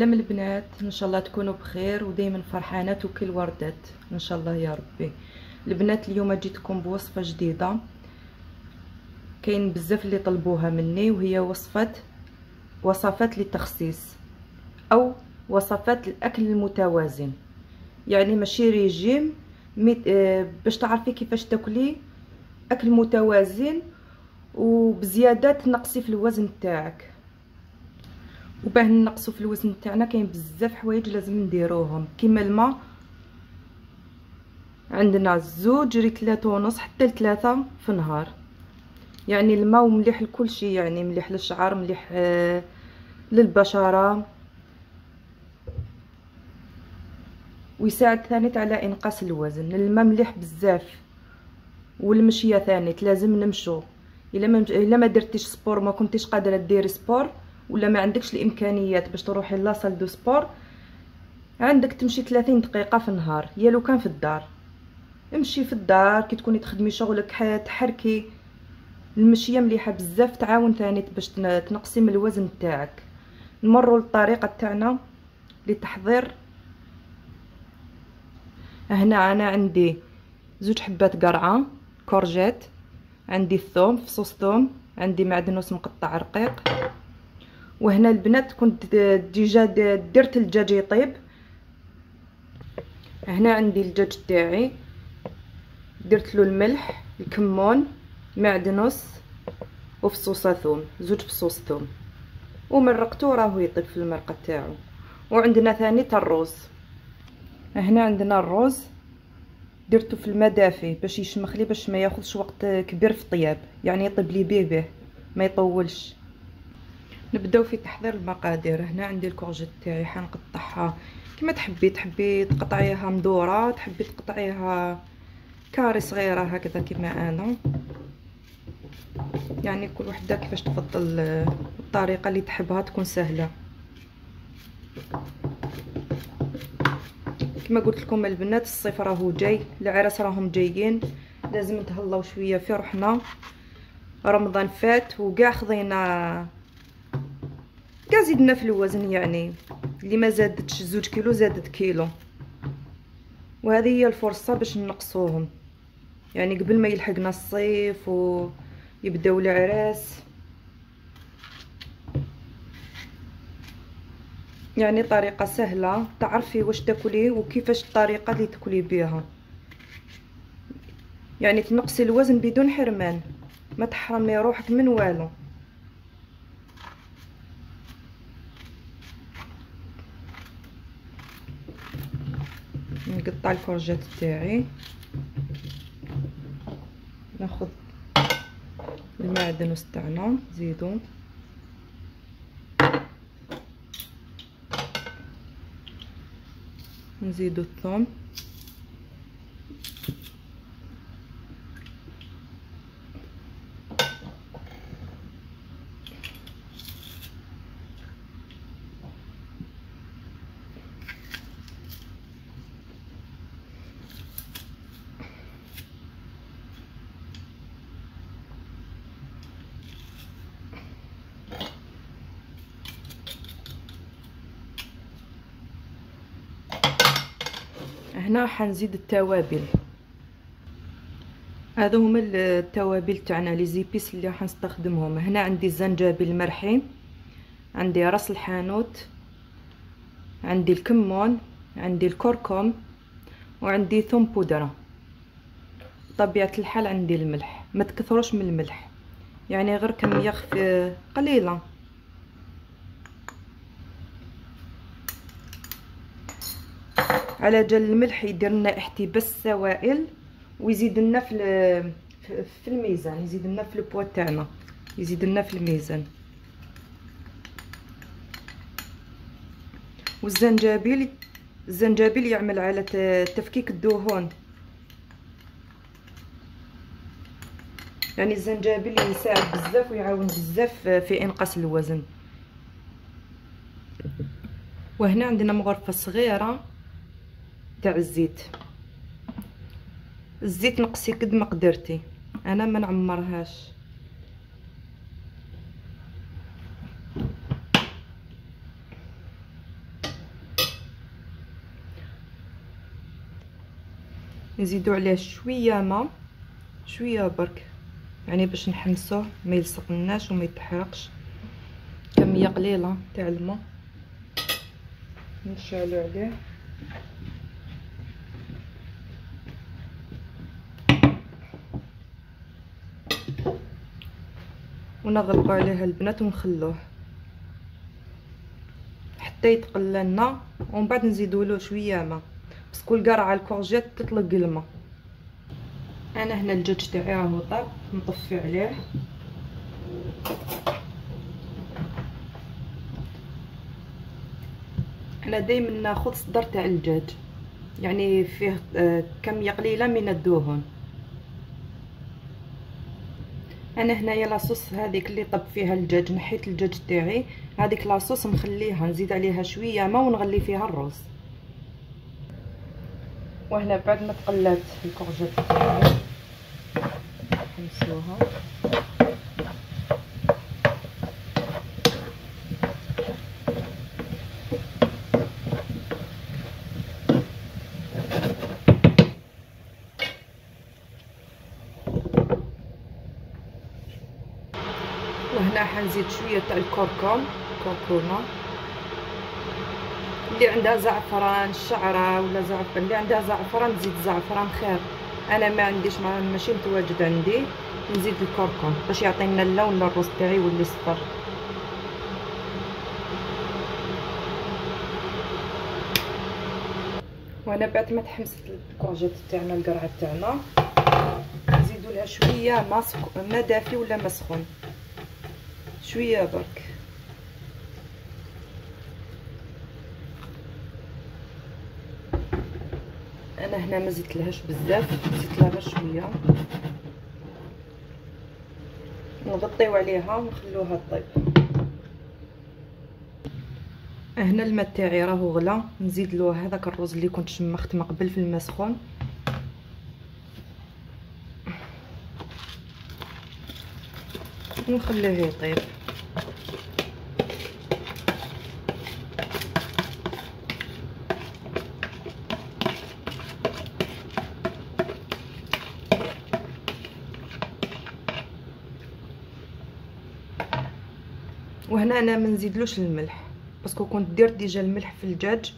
السلام البنات إن شاء الله تكونوا بخير ودائما فرحانات وكل وردات إن شاء الله يا ربي. البنات اليوم جيتكم بوصفة جديدة. كاين بزاف اللي طلبوها مني وهي وصفه وصفات للتخسيس أو وصفات الأكل المتوازن. يعني ماشي ريجيم آه، باش تعرفي كيفاش تاكلي أكل متوازن وبزيادة تنقصي في الوزن تاعك. وباه نقصوا في الوزن تاعنا كاين بزاف حوايج لازم نديروهم. كيما الماء عندنا زوج ريتلات ونص حتى لثلاثة في النهار يعني الماء مليح لكل شيء يعني مليح للشعر مليح آه للبشرة. ويساعد ثاني على إنقاص الوزن. الماء مليح بزاف. والمشية ثاني لازم نمشو. إلا ما إلا ما درتيش sport ما كنتيش قادرة ديري sport ولا ما عندكش الإمكانيات باش تروحي la salle de sport عندك تمشي 30 دقيقة في النهار يا لو كان في الدار. امشي في الدار كي تكوني تخدمي شغلك تحركي المشية مليحة بزاف تعاون ثاني باش تنقصي من الوزن تاعك. نمروا للطريقة تاعنا لتحضير هنا أنا عندي زوج حبات قرعة courgette. عندي الثوم فصوص ثوم. عندي معدنوس مقطع رقيق. وهنا البنات كنت déjà درت الدجاج يطيب. هنا عندي الدجاج تاعي. درت له الملح الكمون معدنوس وفصوص ثوم زوج فصوص ثوم. ومرقته راهو يطيب في المرقة تاعو. وعندنا ثاني تا الروز. هنا عندنا الروز. درته في الماء دافي باش يشمخ لي باش ما ياخذش وقت كبير في الطياب. يعني يطيب لي بيه بيه ما يطولش. نبداو في تحضير المقادير. هنا عندي الكورجيت تاعي حنقطعها كما تحبي. تحبي تقطعيها مدورة تحبي تقطعيها كاري صغيرة هكذا كما أنا. يعني كل وحدة كيفاش تفضل الطريقة اللي تحبها تكون سهلة. كما قلت لكم البنات الصيف راهو جاي العراس راهم جايين. لازم نتهلاو شوية في روحنا. رمضان فات وكاع خذينا كاع في الوزن يعني اللي ما زادتش زوج كيلو زادت كيلو. وهذه هي الفرصة باش نقصوهم. يعني قبل ما يلحقنا الصيف ويبداو العراس. يعني طريقة سهلة تعرفي واش تاكلي وكيفاش الطريقة اللي تاكلي بها يعني تنقصي الوزن بدون حرمان. ما تحرمي روحك من والو. نقطع الكورجات تاعي ناخذ المعدنوس تاعنا نزيدو. نزيدو الثوم. هنا حنزيد التوابل. هذو هما التوابل تاعنا لي زيبيس اللي حنستخدمهم. هنا عندي الزنجبيل المرحي عندي راس الحانوت عندي الكمون عندي الكركم وعندي ثوم بودرة. طبيعه الحال عندي الملح ما تكثروش من الملح. يعني غير كمية قليلة. على جال الملح يدير لنا احتباس السوائل ويزيد لنا في في الميزان يزيد لنا في البوا تاعنا يزيد لنا في الميزان. والزنجبيل الزنجبيل يعمل على تفكيك الدهون. يعني الزنجبيل يساعد بزاف ويعاون بزاف في إنقاص الوزن. وهنا عندنا مغرفة صغيرة. تاع الزيت. الزيت نقصي قد ما قدرتي. أنا ما نعمرهاش. نزيدو عليه شوية ما شوية برك. يعني باش نحمسوه ما يلصقناش وما يتحرقش. كمية قليلة تاع الماء. نشعلو عليه. ونغلقوا عليها البنات ونخلوه. حتى يتقلى لنا ومن بعد نزيدوا له شوية ماء باسكو القرعه الكورجيت تطلق الماء أنا هنا الدجاج تاعي راهو طاب نطفي عليه. أنا دائما ناخذ صدر تاع الدجاج يعني فيه آه، كميه قليله من الدهون. أنا هنايا لاصوص هذيك اللي طب فيها الدجاج نحيت الدجاج تاعي. هذيك لاصوص نخليها نزيد عليها شوية ماء ونغلي فيها الرز. وهنا بعد ما تقلات الكورجيت تاعي نحمسوها وهنا حنزيد شوية تاع الكركم كركومة. اللي عندها زعفران شعرة ولا زعفران اللي عندها زعفران تزيد زعفران خير. أنا ما عنديش ما ماشي متواجد عندي. نزيد الكركم باش يعطينا اللون للرز تاعي يولي صفر وأنا بعد ما تحمست الكورجيت تاعنا القرعة تاعنا نزيدوا لها شوية ما دافي ولا ما سخون شوية برك أنا هنا ما زدت لهاش بزاف زدت لها غير شوية. نغطيو عليها ونخلوها طيب هنا الماء تاعي راهو غلا نزيد له هذاك الرز اللي كنت شمخت ما قبل في الماء سخون. ونخليه يطيب. وهنا أنا ما نزيدلوش الملح parce que كنت درت déjà الملح في الدجاج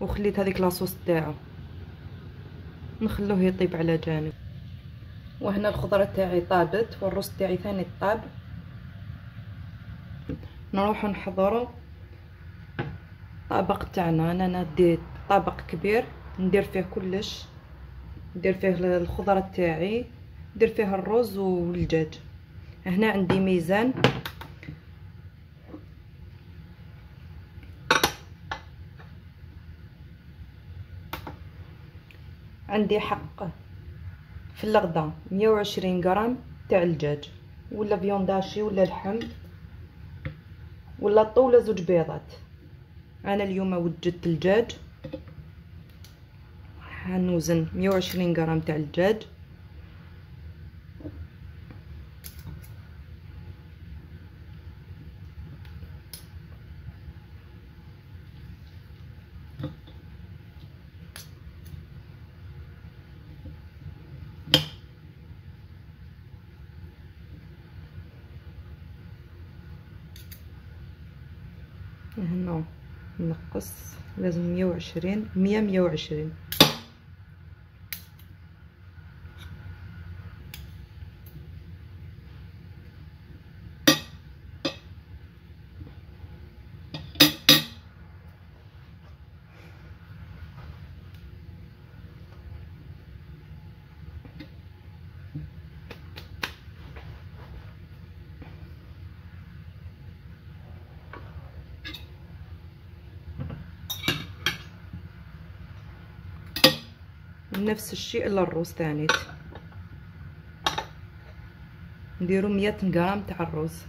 وخليت هذيك la sauce تاعو. نخلوه يطيب على جانب. وهنا الخضرة تاعي طابت والرز تاعي ثاني طاب. نروح نحضروا طبق تاعنا أنا ندير طبق كبير ندير فيه كلش. ندير فيه الخضرة تاعي ندير فيه الرز والدجاج. هنا عندي ميزان. عندي حق. في الغدا مية وعشرين غرام تاع الدجاج ولا فيونداشي ولا لحم ولا طولة زوج بيضات. أنا اليوم وجدت الدجاج. حنوزن مية وعشرين غرام تاع الدجاج. هنا نقص لازم مية وعشرين مية مية وعشرين. نفس الشيء إلا الروز تانيت. نديرو مية غرام تاع الروز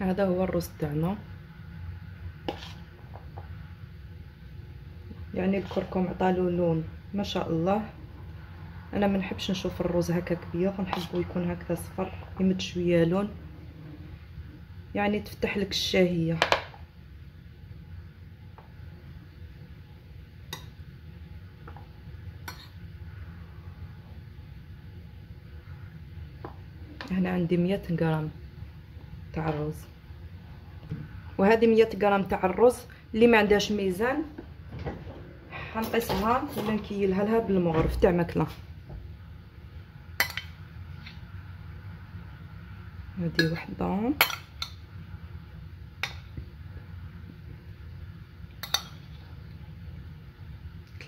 هذا هو الرز تاعنا. يعني الكركم عطالو لون ما شاء الله. أنا ما نحبش نشوف الروز هكا كبير نحبو يكون هكذا صفر يمد شوية لون. يعني تفتح لك الشهيه هنا عندي مية غرام تاع الرز وهذه مية غرام تاع الرز اللي ما عندهاش ميزان حنقيسها ولا نكيلها لها بالمغرف تاع ماكلة. هذه وحدة.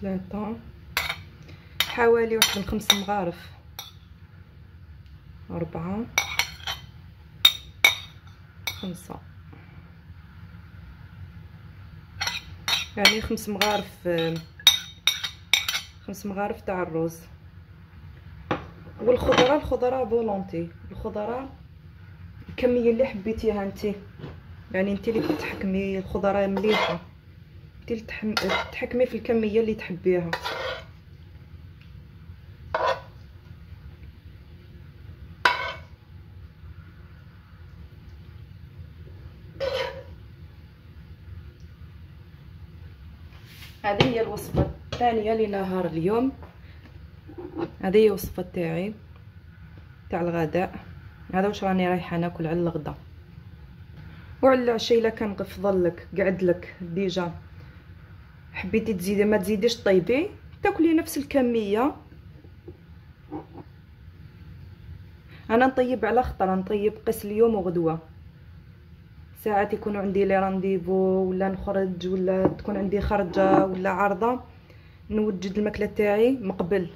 ثلاثة. حوالي واحد من خمس مغارف. أربعة. خمسة. يعني خمس مغارف خمس مغارف تاع الرز والخضرة الخضرة فولونتي. الخضرة الكميه اللي حبيتيها انت؟ يعني انت اللي تحكمي الخضرة مليحة. انت اللي تحكمي في الكميه اللي تحبيها. هذه هي الوصفة الثانية لنهار اليوم. هذه هي الوصفة تاعي تاع الغداء. هذا واش راني رايحة ناكل على الغدا. وعلى العشاء الا كان غفضل لك قعد لك ديجا. حبيتي تزيدي ما تزيديش طيبي؟ تاكلي نفس الكمية. أنا نطيب على خطره نطيب قس اليوم وغدوة. ساعات يكونوا عندي لي رانديفو ولا نخرج ولا تكون عندي خرجة ولا عرضة. نوجد الماكلة تاعي مقبل.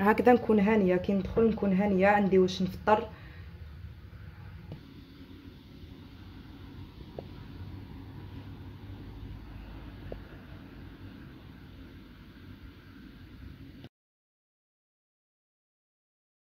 هكذا نكون هانية. كي ندخل نكون هانية عندي واش نفطر؟